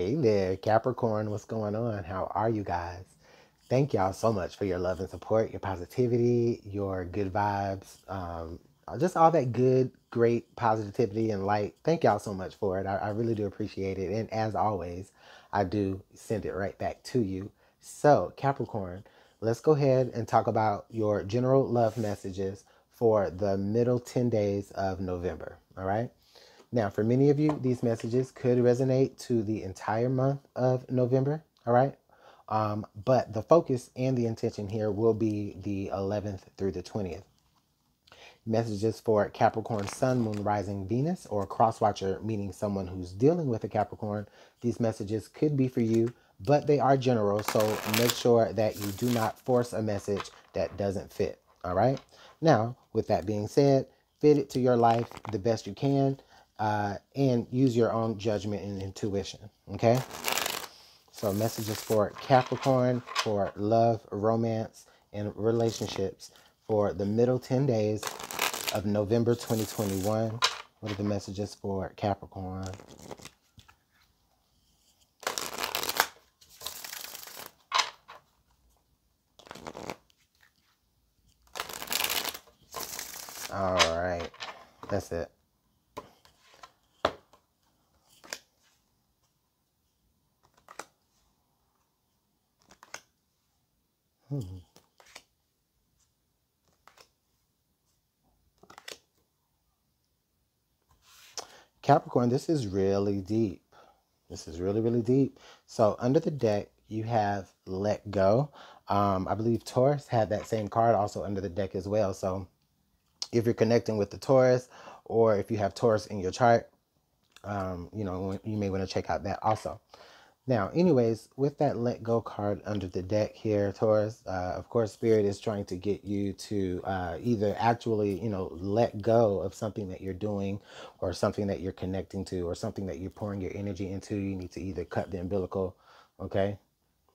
Hey there, Capricorn. What's going on? How are you guys? Thank y'all so much for your love and support, your positivity, your good vibes, um, just all that good, great positivity and light. Thank y'all so much for it. I, I really do appreciate it. And as always, I do send it right back to you. So, Capricorn, let's go ahead and talk about your general love messages for the middle 10 days of November. All right. Now, for many of you, these messages could resonate to the entire month of November, all right? Um, but the focus and the intention here will be the 11th through the 20th. Messages for Capricorn Sun, Moon, Rising, Venus, or Crosswatcher, meaning someone who's dealing with a Capricorn. These messages could be for you, but they are general, so make sure that you do not force a message that doesn't fit, all right? Now, with that being said, fit it to your life the best you can uh, and use your own judgment and intuition. Okay. So, messages for Capricorn for love, romance, and relationships for the middle 10 days of November 2021. What are the messages for Capricorn? All right. That's it. Hmm. Capricorn, this is really deep. This is really, really deep. So under the deck, you have let go. Um, I believe Taurus had that same card also under the deck as well. So if you're connecting with the Taurus or if you have Taurus in your chart, um, you know, you may want to check out that also. Now, anyways, with that let go card under the deck here, Taurus, uh, of course, Spirit is trying to get you to uh, either actually, you know, let go of something that you're doing or something that you're connecting to or something that you're pouring your energy into. You need to either cut the umbilical, okay?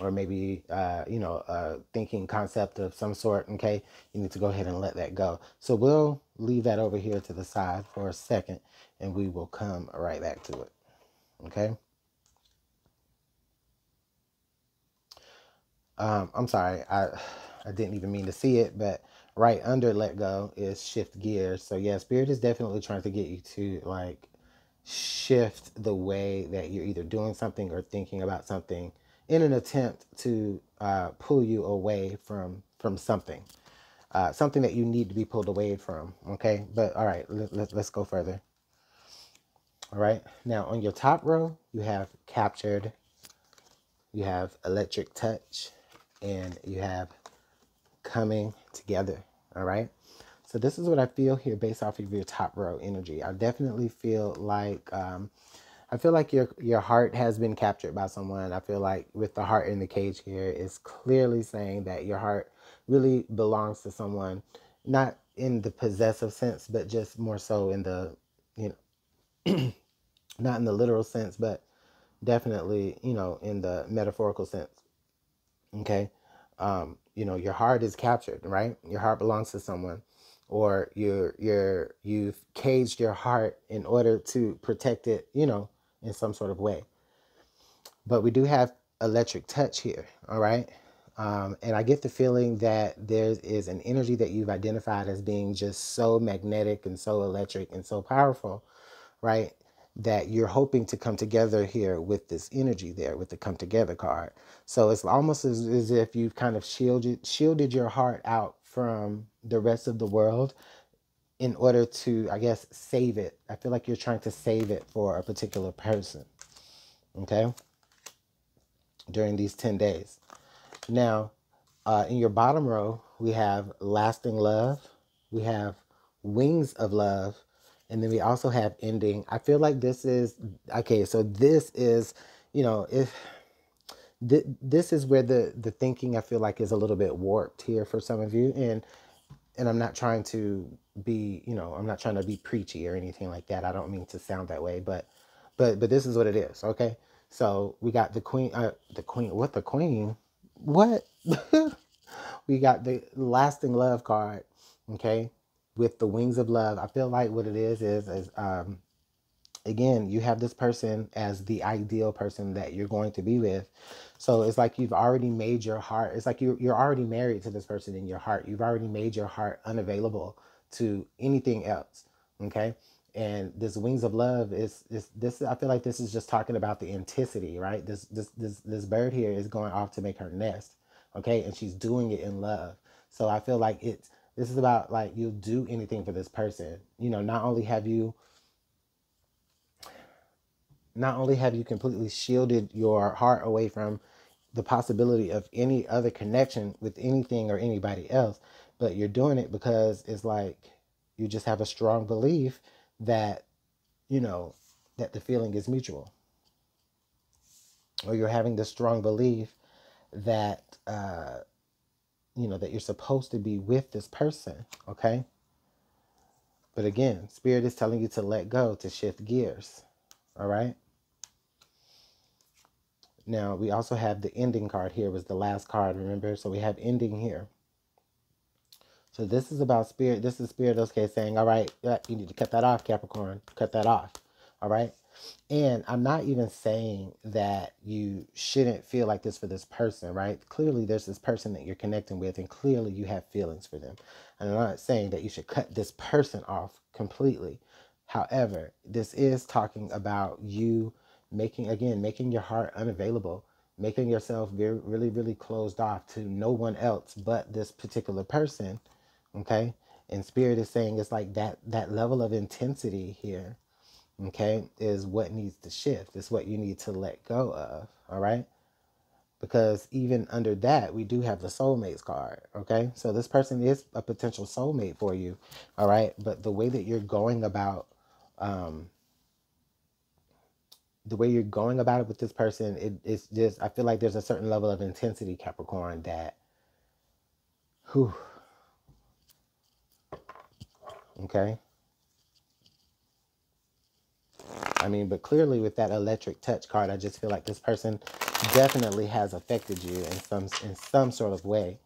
Or maybe, uh, you know, a thinking concept of some sort, okay? You need to go ahead and let that go. So we'll leave that over here to the side for a second and we will come right back to it, okay? Um, I'm sorry, I I didn't even mean to see it, but right under let go is shift gears. So yeah, spirit is definitely trying to get you to like shift the way that you're either doing something or thinking about something in an attempt to uh, pull you away from from something, uh, something that you need to be pulled away from. Okay, but all right, let, let, let's go further. All right, now on your top row, you have captured, you have electric touch, and you have coming together. All right. So this is what I feel here based off of your top row energy. I definitely feel like um, I feel like your your heart has been captured by someone. I feel like with the heart in the cage here is clearly saying that your heart really belongs to someone, not in the possessive sense, but just more so in the you know not in the literal sense, but definitely you know in the metaphorical sense. Okay. Um, you know, your heart is captured, right? Your heart belongs to someone. Or you're you're you've caged your heart in order to protect it, you know, in some sort of way. But we do have electric touch here, all right? Um, and I get the feeling that there is an energy that you've identified as being just so magnetic and so electric and so powerful, right? That you're hoping to come together here with this energy there with the come together card. So it's almost as, as if you've kind of shielded shielded your heart out from the rest of the world in order to, I guess, save it. I feel like you're trying to save it for a particular person. Okay? During these 10 days. Now, uh, in your bottom row, we have lasting love. We have wings of love and then we also have ending. I feel like this is okay. So this is, you know, if th- this is where the the thinking I feel like is a little bit warped here for some of you, and and I'm not trying to be, you know, I'm not trying to be preachy or anything like that. I don't mean to sound that way, but but but this is what it is. Okay, so we got the queen, uh, the queen. What the queen? What? we got the lasting love card. Okay, with the wings of love. I feel like what it is is is um, again, you have this person as the ideal person that you're going to be with. So it's like you've already made your heart, it's like you're, you're already married to this person in your heart. You've already made your heart unavailable to anything else. Okay. And this wings of love is, is this, I feel like this is just talking about the intensity, right? This, this, this, this bird here is going off to make her nest. Okay. And she's doing it in love. So I feel like it's, this is about like you'll do anything for this person. You know, not only have you not only have you completely shielded your heart away from the possibility of any other connection with anything or anybody else, but you're doing it because it's like you just have a strong belief that, you know, that the feeling is mutual. Or you're having the strong belief that, uh, you know, that you're supposed to be with this person, okay? But again, Spirit is telling you to let go, to shift gears, all right? Now we also have the ending card here was the last card, remember? So we have ending here. So this is about spirit. This is spirit, okay, saying, all right, you need to cut that off, Capricorn. Cut that off. All right. And I'm not even saying that you shouldn't feel like this for this person, right? Clearly, there's this person that you're connecting with, and clearly you have feelings for them. And I'm not saying that you should cut this person off completely. However, this is talking about you making again making your heart unavailable making yourself very really really closed off to no one else but this particular person okay and spirit is saying it's like that that level of intensity here okay is what needs to shift it's what you need to let go of all right because even under that we do have the soulmates card okay so this person is a potential soulmate for you all right but the way that you're going about um the way you're going about it with this person, it, it's just I feel like there's a certain level of intensity, Capricorn, that whew. Okay. I mean, but clearly with that electric touch card, I just feel like this person definitely has affected you in some in some sort of way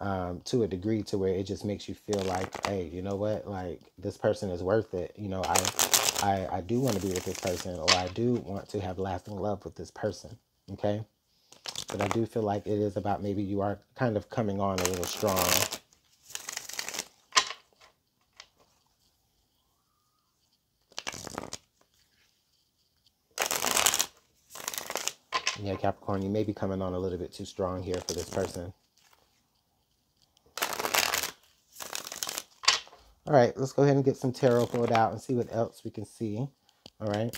um, to a degree to where it just makes you feel like, hey, you know what? Like this person is worth it. You know, I I, I do want to be with this person or I do want to have lasting love with this person. Okay. But I do feel like it is about maybe you are kind of coming on a little strong. Yeah, Capricorn, you may be coming on a little bit too strong here for this person. All right, let's go ahead and get some tarot pulled out and see what else we can see. All right.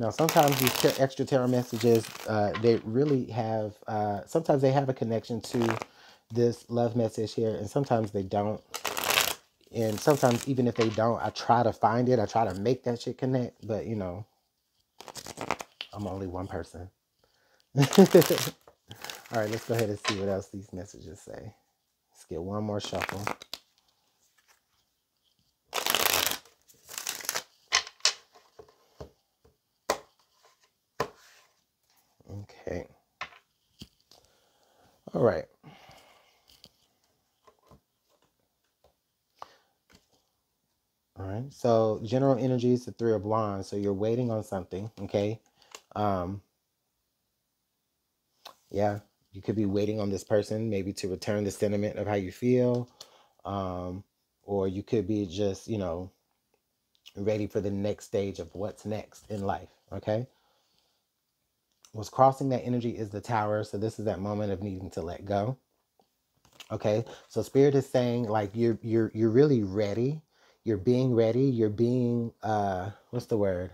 Now, sometimes these extra tarot messages, uh, they really have, uh, sometimes they have a connection to this love message here, and sometimes they don't. And sometimes, even if they don't, I try to find it. I try to make that shit connect, but you know, I'm only one person. All right, let's go ahead and see what else these messages say. Let's get one more shuffle. Okay. All right. All right. So general energy is the three of wands. So you're waiting on something. Okay. Um, yeah. You could be waiting on this person maybe to return the sentiment of how you feel. Um, or you could be just, you know, ready for the next stage of what's next in life. Okay What's crossing that energy is the tower. So this is that moment of needing to let go. Okay. So spirit is saying like you're you're you're really ready. You're being ready. You're being uh what's the word?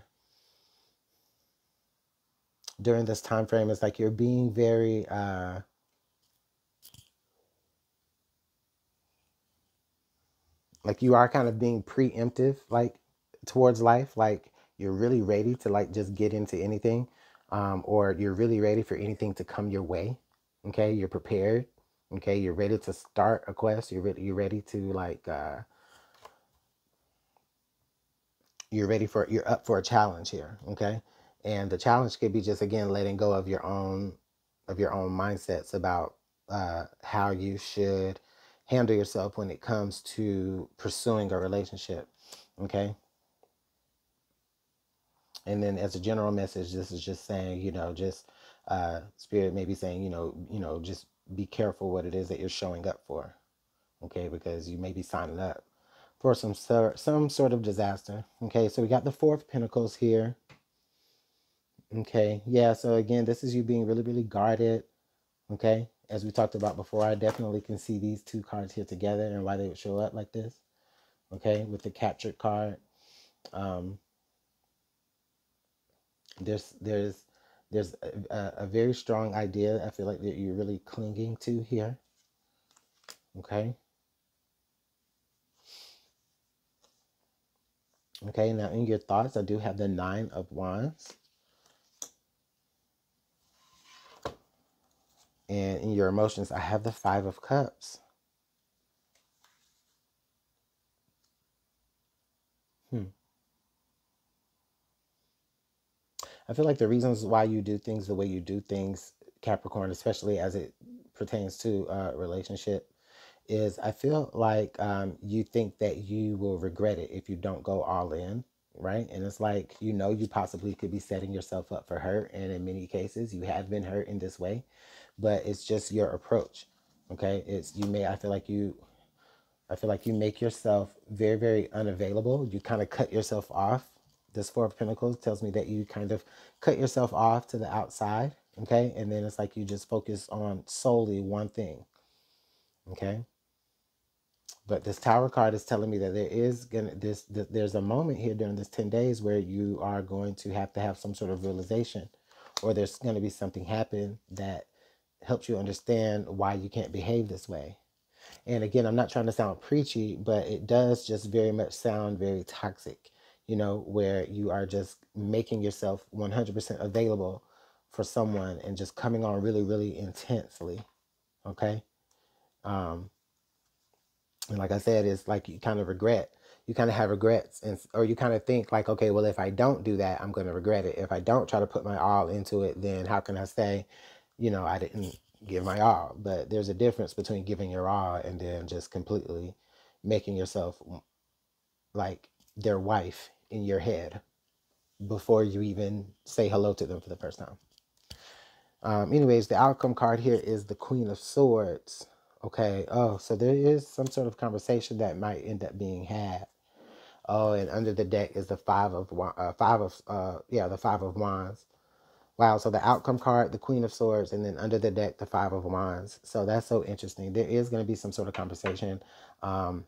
During this time frame, it's like you're being very uh like you are kind of being preemptive like towards life like you're really ready to like just get into anything um, or you're really ready for anything to come your way. Okay, you're prepared. Okay, you're ready to start a quest. You're ready. You're ready to like. Uh, you're ready for. You're up for a challenge here. Okay, and the challenge could be just again letting go of your own, of your own mindsets about uh, how you should handle yourself when it comes to pursuing a relationship. Okay. And then as a general message, this is just saying, you know, just uh, spirit maybe saying, you know, you know, just be careful what it is that you're showing up for, okay? Because you may be signing up for some some sort of disaster, okay? So we got the fourth pentacles here, okay? Yeah. So again, this is you being really, really guarded, okay? As we talked about before, I definitely can see these two cards here together and why they would show up like this, okay? With the captured card, um, there's there's there's a, a very strong idea I feel like that you're really clinging to here. Okay. Okay, now in your thoughts, I do have the nine of wands. And in your emotions, I have the five of cups. Hmm. I feel like the reasons why you do things the way you do things, Capricorn, especially as it pertains to a relationship, is I feel like um, you think that you will regret it if you don't go all in, right? And it's like you know you possibly could be setting yourself up for hurt, and in many cases you have been hurt in this way, but it's just your approach. Okay, it's you may I feel like you I feel like you make yourself very, very unavailable. You kind of cut yourself off. This Four of Pentacles tells me that you kind of cut yourself off to the outside. Okay. And then it's like you just focus on solely one thing. Okay. But this Tower card is telling me that there is gonna this th- there's a moment here during this 10 days where you are going to have to have some sort of realization or there's going to be something happen that helps you understand why you can't behave this way and again, I'm not trying to sound preachy, but it does just very much sound very toxic, you know, where you are just making yourself 100% available for someone and just coming on really, really intensely. Okay. Um, and like I said, it's like you kind of regret. You kind of have regrets, and or you kind of think like, okay, well, if I don't do that, I'm going to regret it. If I don't try to put my all into it, then how can I say, you know, I didn't give my all. But there's a difference between giving your all and then just completely making yourself like their wife in your head before you even say hello to them for the first time. Um, anyways, the outcome card here is the Queen of Swords. Okay. Oh, so there is some sort of conversation that might end up being had. Oh, and under the deck is the five of uh, five of uh, yeah, the five of wands. Wow, so the outcome card, the Queen of Swords, and then under the deck, the Five of Wands. So that's so interesting. There is going to be some sort of conversation. Um,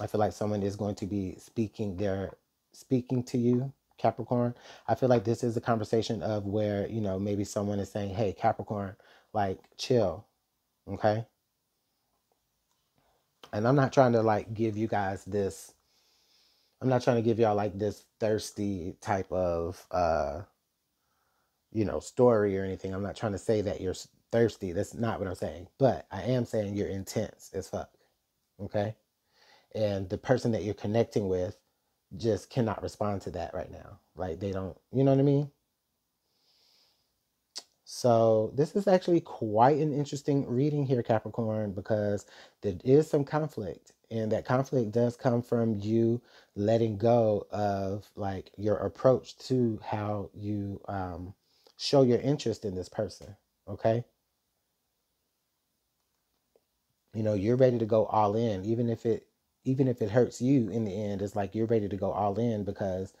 I feel like someone is going to be speaking their speaking to you, Capricorn. I feel like this is a conversation of where, you know, maybe someone is saying, hey, Capricorn, like, chill. Okay. And I'm not trying to like give you guys this, I'm not trying to give y'all like this thirsty type of uh you know, story or anything. I'm not trying to say that you're thirsty. That's not what I'm saying. But I am saying you're intense as fuck. Okay? And the person that you're connecting with just cannot respond to that right now. Like they don't, you know what I mean? So this is actually quite an interesting reading here, Capricorn, because there is some conflict. And that conflict does come from you letting go of like your approach to how you um show your interest in this person, okay? You know, you're ready to go all in, even if it even if it hurts you in the end, it's like you're ready to go all in because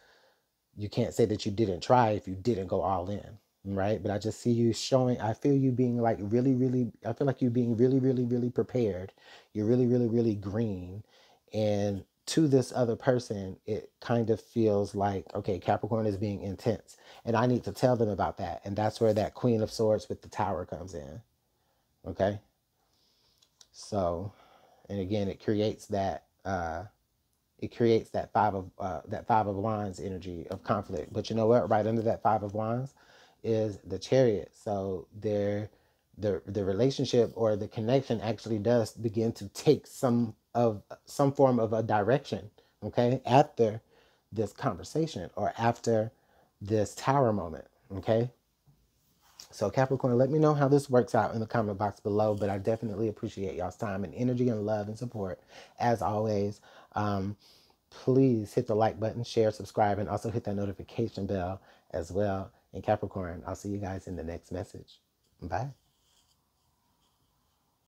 you can't say that you didn't try if you didn't go all in, right? But I just see you showing, I feel you being like really, really, I feel like you being really, really, really prepared. You're really, really, really green. And to this other person, it kind of feels like, okay, Capricorn is being intense. And I need to tell them about that. And that's where that Queen of Swords with the Tower comes in. Okay. So, and again, it creates that, uh, it creates that five of uh, that five of wands energy of conflict. But you know what? Right under that five of wands is the chariot. So there, the the relationship or the connection actually does begin to take some of some form of a direction, okay, after this conversation or after this tower moment, okay? So Capricorn, let me know how this works out in the comment box below, but I definitely appreciate y'all's time and energy and love and support as always. Um, please hit the like button, share, subscribe, and also hit that notification bell as well. And Capricorn, I'll see you guys in the next message. Bye.